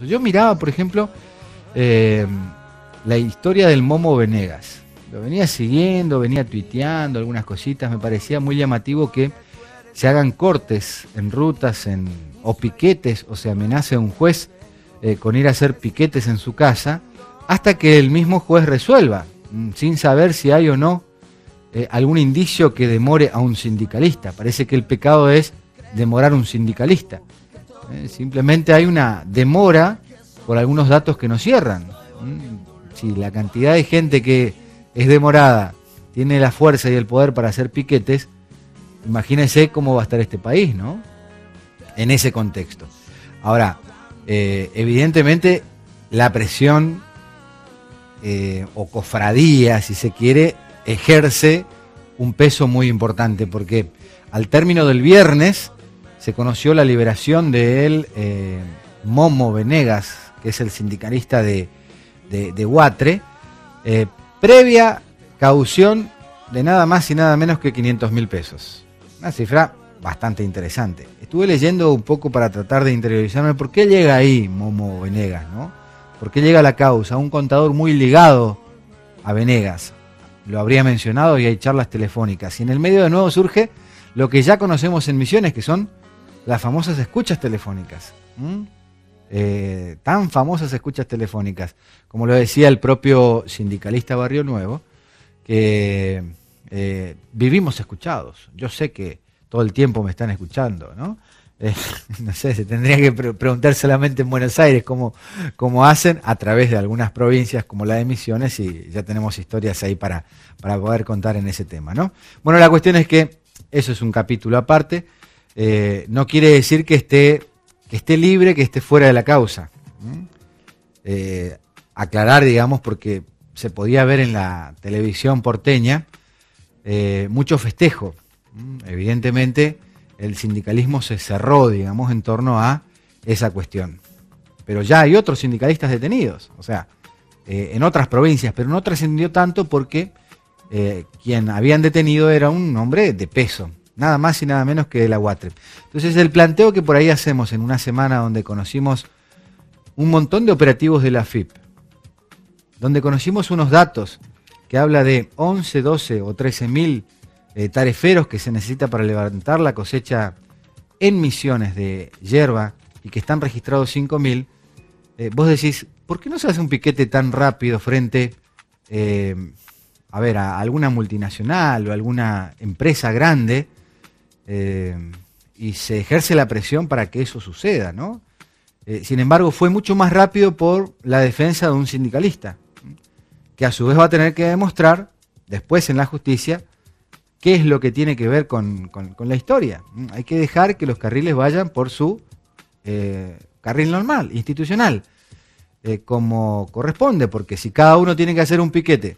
Yo miraba, por ejemplo, eh, la historia del Momo Venegas. Lo venía siguiendo, venía tuiteando algunas cositas. Me parecía muy llamativo que se hagan cortes en rutas en, o piquetes o se amenace a un juez eh, con ir a hacer piquetes en su casa hasta que el mismo juez resuelva, mm, sin saber si hay o no eh, algún indicio que demore a un sindicalista. Parece que el pecado es demorar un sindicalista. Eh, simplemente hay una demora por algunos datos que no cierran. Si la cantidad de gente que es demorada tiene la fuerza y el poder para hacer piquetes, imagínense cómo va a estar este país, ¿no? En ese contexto. Ahora, eh, evidentemente la presión eh, o cofradía, si se quiere, ejerce un peso muy importante, porque al término del viernes se conoció la liberación de él, eh, Momo Venegas, que es el sindicalista de, de, Huatre, eh, previa caución de nada más y nada menos que 500 mil pesos. Una cifra bastante interesante. Estuve leyendo un poco para tratar de interiorizarme por qué llega ahí Momo Venegas, ¿no? ¿Por qué llega la causa? Un contador muy ligado a Venegas. Lo habría mencionado y hay charlas telefónicas. Y en el medio de nuevo surge lo que ya conocemos en Misiones, que son las famosas escuchas telefónicas. Eh, tan famosas escuchas telefónicas, como lo decía el propio sindicalista Barrio Nuevo, que eh, vivimos escuchados. Yo sé que todo el tiempo me están escuchando, ¿no? Eh, no sé, se tendría que preguntar solamente en Buenos Aires cómo, cómo, hacen a través de algunas provincias como la de Misiones y ya tenemos historias ahí para, para poder contar en ese tema, ¿no? Bueno, la cuestión es que eso es un capítulo aparte. Eh, no quiere decir que esté, que esté libre, que esté fuera de la causa. Eh, aclarar, digamos, porque se podía ver en la televisión porteña eh, mucho festejo. Evidentemente, el sindicalismo se cerró, digamos, en torno a esa cuestión. Pero ya hay otros sindicalistas detenidos, o sea, en otras provincias, pero no trascendió tanto porque quien habían detenido era un hombre de peso, nada más y nada menos que de la UATRE. Entonces el planteo que por ahí hacemos en una semana donde conocimos un montón de operativos de la FIP, donde conocimos unos datos que habla de 11, 12 o 13 mil eh, tareferos que se necesita para levantar la cosecha en misiones de hierba y que están registrados 5 mil, eh, vos decís, ¿por qué no se hace un piquete tan rápido frente eh, a ver, a alguna multinacional o alguna empresa grande eh, y se ejerce la presión para que eso suceda, ¿no? Eh, sin embargo, fue mucho más rápido por la defensa de un sindicalista, que a su vez va a tener que demostrar después en la justicia qué es lo que tiene que ver con, la historia. Hay que dejar que los carriles vayan por su eh, carril normal, institucional, como corresponde, porque si cada uno tiene que hacer un piquete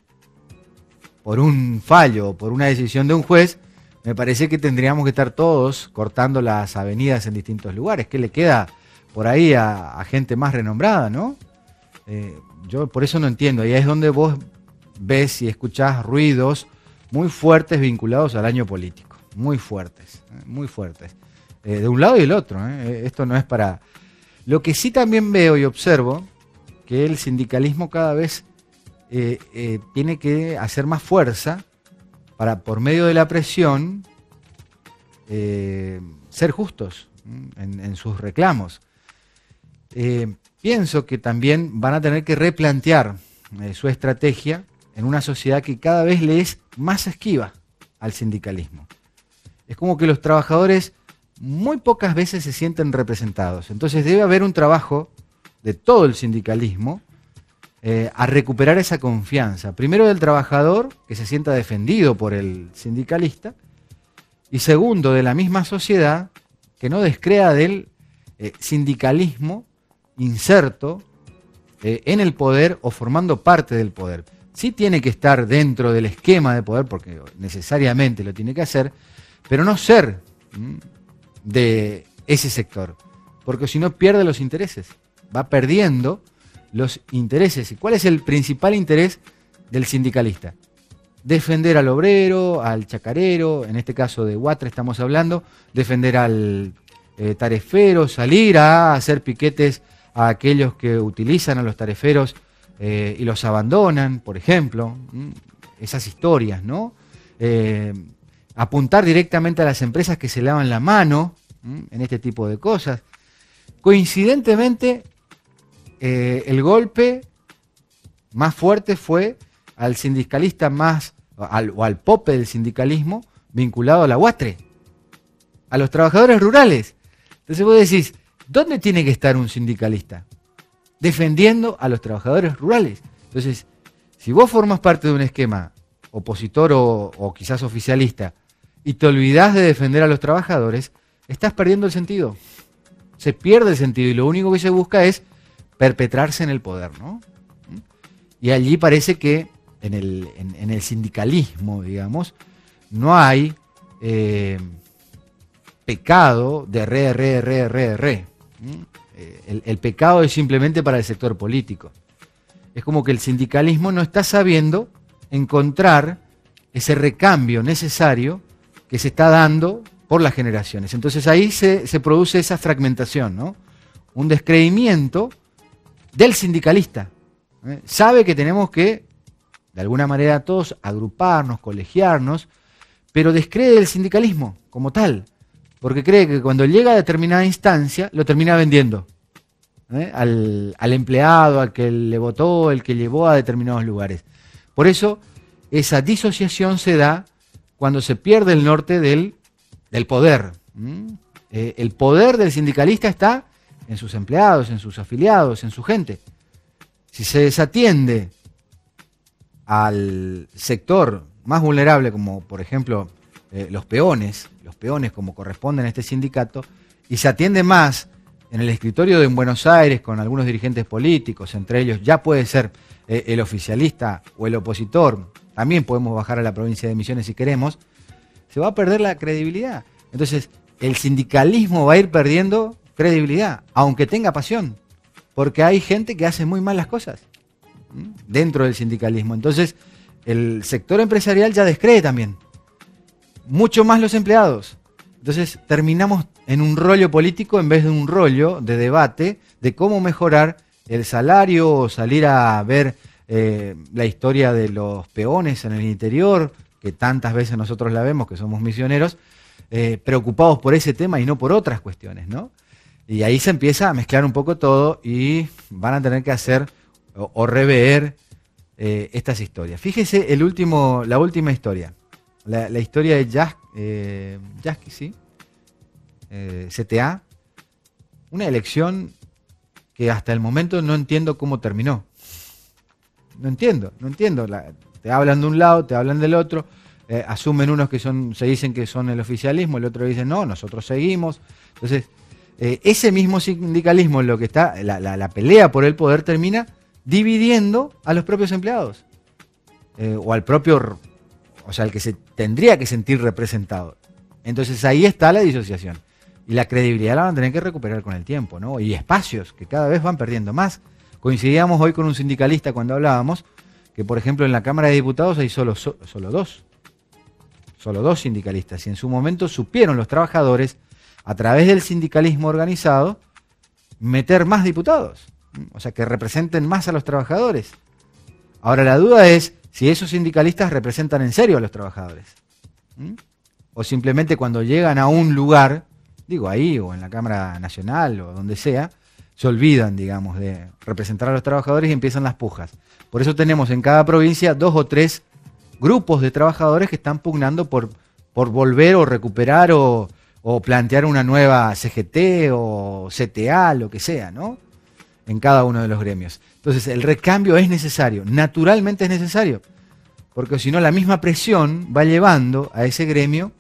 por un fallo o por una decisión de un juez, me parece que tendríamos que estar todos cortando las avenidas en distintos lugares. ¿Qué le queda por ahí a, gente más renombrada, no? Eh, yo por eso no entiendo. Ahí es donde vos ves y escuchás ruidos muy fuertes vinculados al año político. Muy fuertes, eh, muy fuertes. Eh, de un lado y del otro. Esto no es para... Lo que sí también veo y observo, que el sindicalismo cada vez tiene que hacer más fuerza para, por medio de la presión, eh, ser justos en, sus reclamos. Eh, pienso que también van a tener que replantear eh, su estrategia en una sociedad que cada vez le es más esquiva al sindicalismo. Es como que los trabajadores muy pocas veces se sienten representados. Entonces debe haber un trabajo de todo el sindicalismo eh, a recuperar esa confianza. Primero del trabajador, que se sienta defendido por el sindicalista, y segundo, de la misma sociedad, que no descrea del eh, sindicalismo inserto eh, en el poder o formando parte del poder. Sí tiene que estar dentro del esquema de poder, porque necesariamente lo tiene que hacer, pero no ser de ese sector, porque si no pierde los intereses, va perdiendo los intereses. ¿Y cuál es el principal interés del sindicalista? Defender al obrero, al chacarero, en este caso de Huatre estamos hablando, defender al eh, tarefero, salir a hacer piquetes a aquellos que utilizan a los tareferos eh, y los abandonan, por ejemplo, esas historias, ¿no? Eh, apuntar directamente a las empresas que se lavan la mano en este tipo de cosas. Coincidentemente, eh, el golpe más fuerte fue al sindicalista más, o al pope del sindicalismo, vinculado a la UASTRE, a los trabajadores rurales. Entonces vos decís, ¿dónde tiene que estar un sindicalista? Defendiendo a los trabajadores rurales. Entonces, si vos formas parte de un esquema opositor o, quizás oficialista y te olvidás de defender a los trabajadores, estás perdiendo el sentido. Se pierde el sentido y lo único que se busca es perpetrarse en el poder, ¿no? Y allí parece que en el, sindicalismo, digamos, no hay eh, pecado de re, re, re, re, re. Eh, el, pecado es simplemente para el sector político. Es como que el sindicalismo no está sabiendo encontrar ese recambio necesario que se está dando por las generaciones. Entonces ahí se, produce esa fragmentación, ¿no? Un descreimiento del sindicalista. ¿eh? Sabe que tenemos que, de alguna manera, todos agruparnos, colegiarnos, pero descree el sindicalismo como tal, porque cree que cuando llega a determinada instancia lo termina vendiendo. ¿eh? Al, empleado, al que le votó, el que llevó a determinados lugares. Por eso, esa disociación se da cuando se pierde el norte del, poder. Eh, el poder del sindicalista está en sus empleados, en sus afiliados, en su gente. Si se desatiende al sector más vulnerable, como por ejemplo eh, los peones, los peones como corresponden a este sindicato, y se atiende más en el escritorio de Buenos Aires con algunos dirigentes políticos, entre ellos ya puede ser eh, el oficialista o el opositor, también podemos bajar a la provincia de Misiones si queremos, se va a perder la credibilidad. Entonces, el sindicalismo va a ir perdiendo credibilidad, aunque tenga pasión, porque hay gente que hace muy mal las cosas dentro del sindicalismo. Entonces, el sector empresarial ya descree también, mucho más los empleados. Entonces, terminamos en un rollo político en vez de un rollo de debate de cómo mejorar el salario o salir a ver eh, la historia de los peones en el interior, que tantas veces nosotros la vemos, que somos misioneros, eh, preocupados por ese tema y no por otras cuestiones, ¿no? Y ahí se empieza a mezclar un poco todo y van a tener que hacer o, rever eh, estas historias. Fíjese el último, la última historia, la, historia de Jas, ¿sí? CTA, una elección que hasta el momento no entiendo cómo terminó. No entiendo, no entiendo. te hablan de un lado, te hablan del otro, eh, asumen unos que son, se dicen que son el oficialismo, el otro dice no, nosotros seguimos. Entonces, eh, ese mismo sindicalismo, lo que está, la, pelea por el poder termina dividiendo a los propios empleados. Eh, o al propio, o sea, al que se tendría que sentir representado. Entonces ahí está la disociación. Y la credibilidad la van a tener que recuperar con el tiempo, ¿no? Y espacios que cada vez van perdiendo más. Coincidíamos hoy con un sindicalista cuando hablábamos que, por ejemplo, en la Cámara de Diputados hay solo, solo dos. Solo dos sindicalistas. Y en su momento supieron los trabajadores, a través del sindicalismo organizado, meter más diputados. O sea, que representen más a los trabajadores. Ahora la duda es si esos sindicalistas representan en serio a los trabajadores. O simplemente cuando llegan a un lugar digo ahí o en la Cámara Nacional o donde sea, se olvidan, digamos, de representar a los trabajadores y empiezan las pujas. Por eso tenemos en cada provincia dos o tres grupos de trabajadores que están pugnando por, por volver o recuperar o, o plantear una nueva CGT o CTA, lo que sea, ¿no? En cada uno de los gremios. Entonces, el recambio es necesario, naturalmente es necesario, porque si no, la misma presión va llevando a ese gremio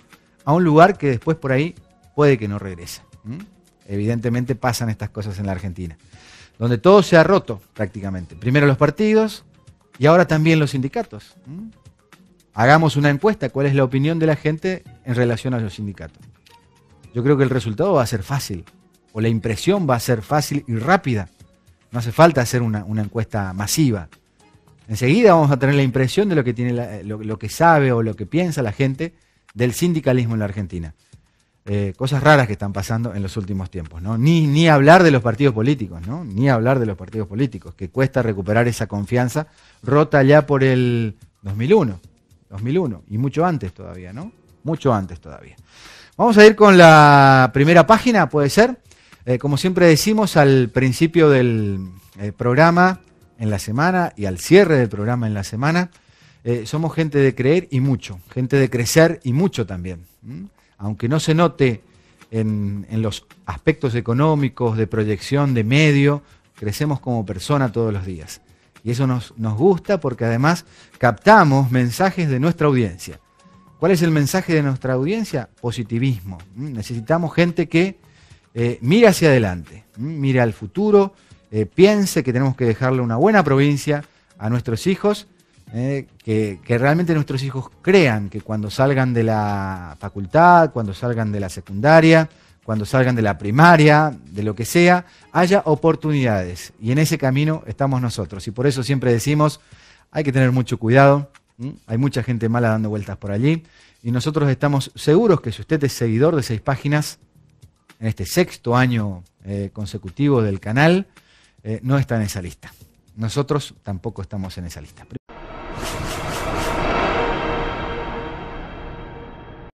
a un lugar que después por ahí puede que no regrese. Evidentemente pasan estas cosas en la Argentina, donde todo se ha roto prácticamente. Primero los partidos y ahora también los sindicatos. Hagamos una encuesta, ¿cuál es la opinión de la gente en relación a los sindicatos? Yo creo que el resultado va a ser fácil, o la impresión va a ser fácil y rápida. No hace falta hacer una, encuesta masiva. Enseguida vamos a tener la impresión de lo que, tiene lo que sabe o lo que piensa la gente del sindicalismo en la Argentina. eh, cosas raras que están pasando en los últimos tiempos. ¿no? Ni, ni hablar de los partidos políticos, ¿no? ni hablar de los partidos políticos, que cuesta recuperar esa confianza rota ya por el 2001, 2001 y mucho antes todavía, ¿no? Mucho antes todavía. Vamos a ir con la primera página, puede ser. Eh, como siempre decimos al principio del eh, programa en la semana y al cierre del programa en la semana, somos gente de creer y mucho, gente de crecer y mucho también aunque no se note en, los aspectos económicos, de proyección, de medio, crecemos como persona todos los días. Y eso nos, gusta porque además captamos mensajes de nuestra audiencia. ¿Cuál es el mensaje de nuestra audiencia? Positivismo. ¿Mm? Necesitamos gente que eh, mire hacia adelante, mire al futuro, eh, piense que tenemos que dejarle una buena provincia a nuestros hijos eh, que, realmente nuestros hijos crean que cuando salgan de la facultad, cuando salgan de la secundaria, cuando salgan de la primaria, de lo que sea, haya oportunidades. Y en ese camino estamos nosotros. Y por eso siempre decimos, hay que tener mucho cuidado. Hay mucha gente mala dando vueltas por allí. Y nosotros estamos seguros que si usted es seguidor de seis páginas, en este sexto año eh, consecutivo del canal, eh, no está en esa lista. Nosotros tampoco estamos en esa lista.